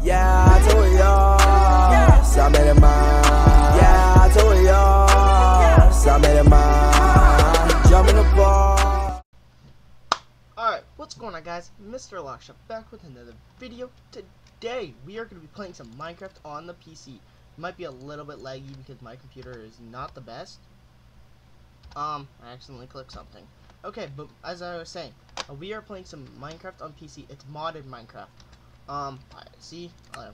Yeah, I told y'all. Some of them Yeah, I told y'all. Some of them Jump in the ball. Alright, what's going on guys? Mr. Lockshot back with another video. Today, we are going to be playing some Minecraft on the PC. It might be a little bit laggy because my computer is not the best. Um, I accidentally clicked something. Okay, but as I was saying, we are playing some Minecraft on PC. It's modded Minecraft. Um, see, uh,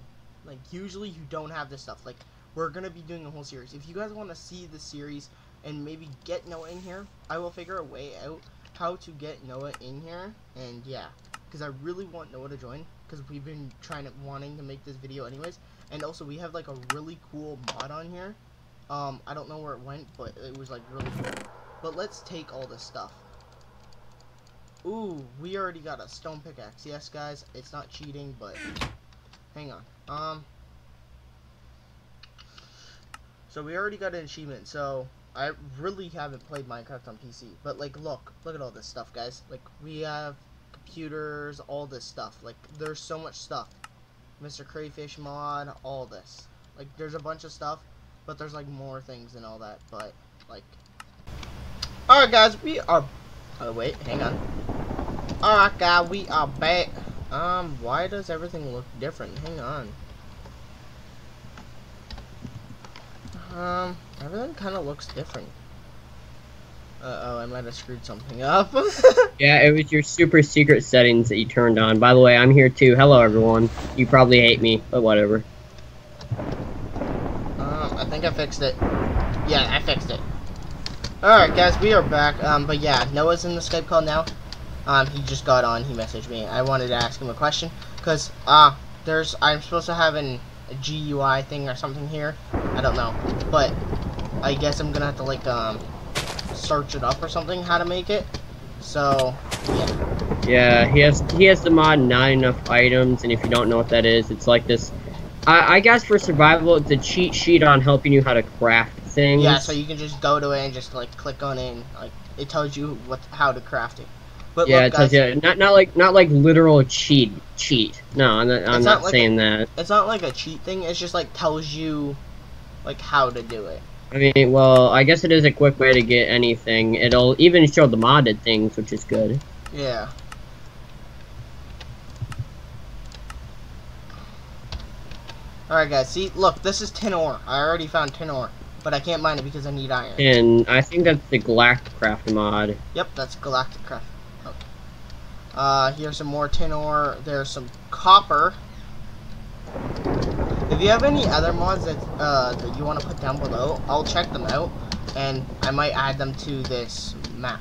like usually you don't have this stuff. Like we're gonna be doing a whole series. If you guys want to see the series and maybe get Noah in here, I will figure a way out how to get Noah in here. And yeah, because I really want Noah to join because we've been trying to wanting to make this video anyways. And also we have like a really cool mod on here. Um, I don't know where it went, but it was like really cool. But let's take all this stuff. Ooh, we already got a stone pickaxe. Yes, guys, it's not cheating, but hang on. Um, so we already got an achievement. So I really haven't played Minecraft on PC, but like, look, look at all this stuff, guys. Like, we have computers, all this stuff. Like, there's so much stuff. Mr. Crayfish mod, all this. Like, there's a bunch of stuff, but there's like more things and all that. But like, all right, guys, we are. Oh wait, hang on. Alright guys, we are back. Um, why does everything look different? Hang on. Um, everything kind of looks different. Uh-oh, I might have screwed something up. yeah, it was your super secret settings that you turned on. By the way, I'm here too. Hello, everyone. You probably hate me, but whatever. Um, I think I fixed it. Yeah, I fixed it. Alright, guys, we are back. Um, but yeah, Noah's in the Skype call now. Um, he just got on. He messaged me. I wanted to ask him a question because uh, there's I'm supposed to have an a GUI thing or something here. I don't know, but I guess I'm gonna have to like um search it up or something how to make it. So yeah. Yeah, he has he has the mod not enough items, and if you don't know what that is, it's like this. I, I guess for survival, it's a cheat sheet on helping you how to craft things. Yeah, so you can just go to it and just like click on it, and like it tells you what how to craft it. But yeah, look, guys, you, not not like not like literal cheat cheat. No, I'm not, I'm not, not like saying a, that. It's not like a cheat thing. It's just like tells you like how to do it. I mean, well, I guess it is a quick way to get anything. It'll even show the modded things, which is good. Yeah. Alright guys, see, look, this is tin ore. I already found tin ore. But I can't mine it because I need iron. And I think that's the Galacticraft mod. Yep, that's Galacticraft. Uh, here's some more tin ore. There's some copper. If you have any other mods that, uh, that you want to put down below, I'll check them out. And I might add them to this map.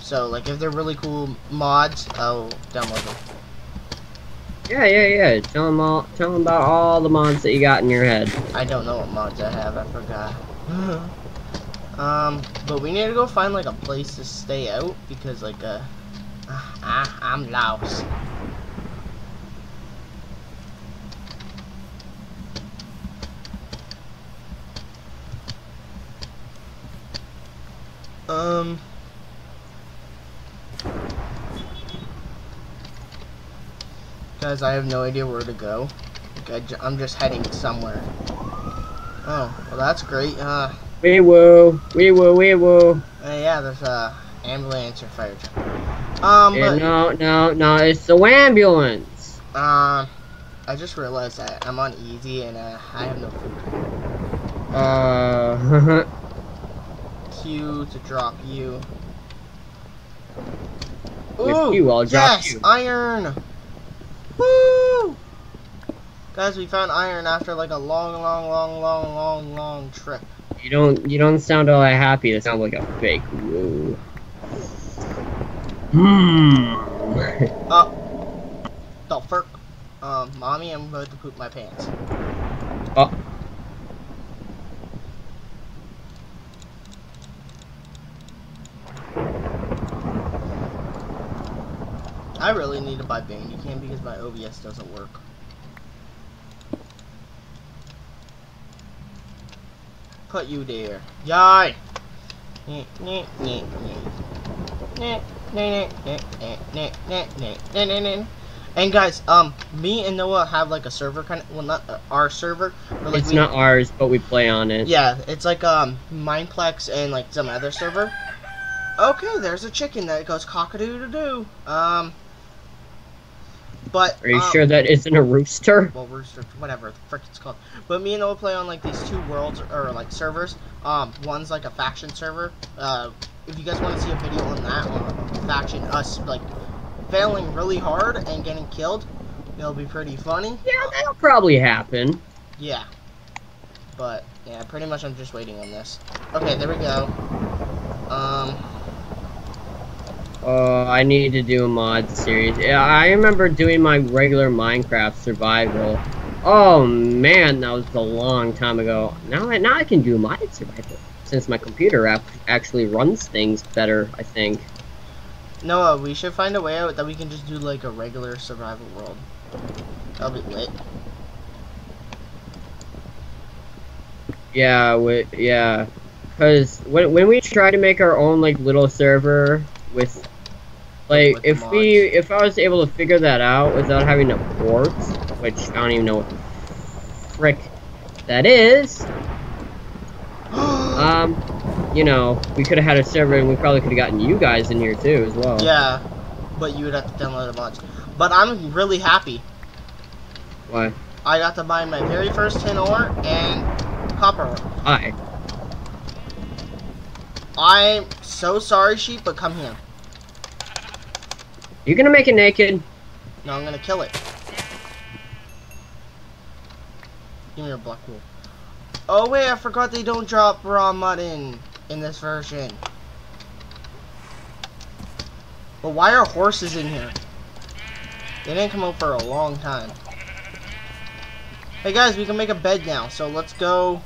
So, like, if they're really cool mods, I'll download them. Yeah, yeah, yeah. Tell them all. Tell them about all the mods that you got in your head. I don't know what mods I have. I forgot. um, but we need to go find like a place to stay out because like uh, Ah, I'm lost. Um... Guys, I have no idea where to go. I'm just heading somewhere. Oh, well that's great. Uh, wee woo, wee woo, wee woo. Uh, yeah, there's a ambulance or fire truck. Um, but, no, no, no, it's the ambulance. Um, I just realized that I'm on easy and uh, I have no food. Uh, Q to drop you. Ooh, you, I'll yes, you. iron. Woo! Guys, we found iron after like a long, long, long, long, long, long trip. You don't, you don't sound all that happy. It sounds like a fake. Woo. Hmm. oh. The fuck? Um, mommy, I'm about to poop my pants. Oh. I really need to buy Bandicam because my OBS doesn't work. Put you there. Yay! And guys, um, me and Noah have like a server kind of, well, not uh, our server. But, like, It's we- not ours, but we play on it. Yeah, it's like um Mineplex and like some other server. Okay, there's a chicken that goes cock-a-doo-doo-doo. Um, but Are you um, sure that isn't a rooster? well, rooster, whatever the frick it's called. But me and Noah play on like these two worlds or like servers. Um, one's like a faction server. Uh, if you guys want to see a video on that on faction, us like failing really hard and getting killed, it'll be pretty funny. Yeah, that'll probably happen. Yeah. But yeah, pretty much I'm just waiting on this. Okay, there we go. Um, Oh, I need to do a mod series. Yeah, I remember doing my regular Minecraft survival. Oh man, that was a long time ago. Now, I, now I can do mod survival since my computer app actually runs things better. I think. Noah, we should find a way out that we can just do like a regular survival world. That'll be lit. Yeah, we, yeah. Cause when when we try to make our own like little server with, like, With if we if I was able to figure that out without having to port, which I don't even know what frick that is. Um, you know, we could have had a server and we probably could have gotten you guys in here too as well. yeah, but you would have to download a mods. But I'm really happy. Why? I got to buy my very first tin ore and copper ore. Hi. I'm so sorry, sheep, but come here. You gonna make it naked? No, I'm gonna kill it. Give me your black wool. Oh wait, I forgot they don't drop raw mutton in this version. But why are horses in here? They didn't come out for a long time. Hey guys, we can make a bed now, so let's go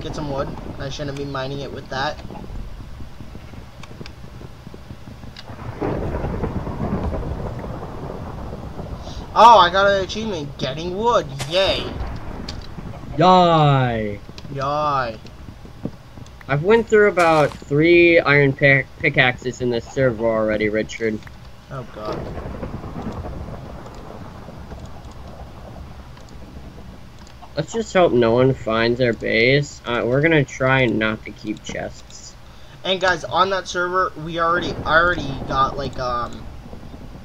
get some wood. I shouldn't be mining it with that. Oh, I got an achievement, getting wood, yay. Die. Yay. I've went through about three iron pick pickaxes in this server already, Richard. Oh god. Let's just hope no one finds our base. Uh, we're gonna try not to keep chests. And guys, on that server, we already, I already got like, um,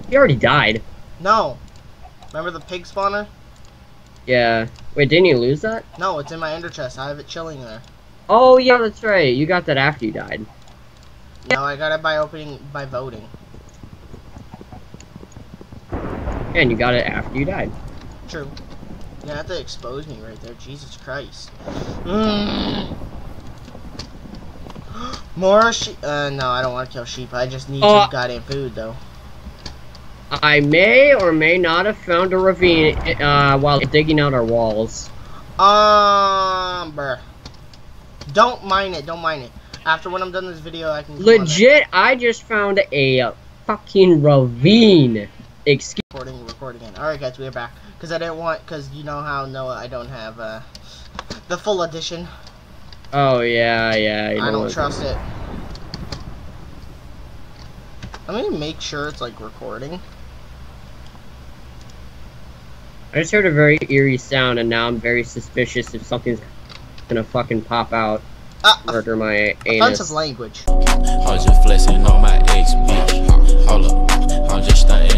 He already died. no. Remember the pig spawner? Yeah. Wait, didn't you lose that? No, it's in my ender chest. I have it chilling there. Oh yeah, that's right. You got that after you died. No, I got it by opening, by voting. And you got it after you died. True. You have to expose me right there. Jesus Christ. Mm. More sheep. Uh, no, I don't want to kill sheep. I just need Oh. some goddamn food, though. I may or may not have found a ravine uh, while digging out our walls. Um, bruh. Don't mine it. Don't mine it. After when I'm done this video, I can. go on there. Legit, I just found a fucking ravine. Excuse. Recording, recording again. Alright, guys, we're back. Because I didn't want, because you know how Noah, I don't have uh, the full edition. Oh yeah, yeah. You I don't trust it. I'm gonna make sure it's like recording. I just heard a very eerie sound, and now I'm very suspicious if something's gonna fucking pop out, Ah, murder my offensive anus. language. I was just flexing on my ex bitch. Hold up, I'm just stunting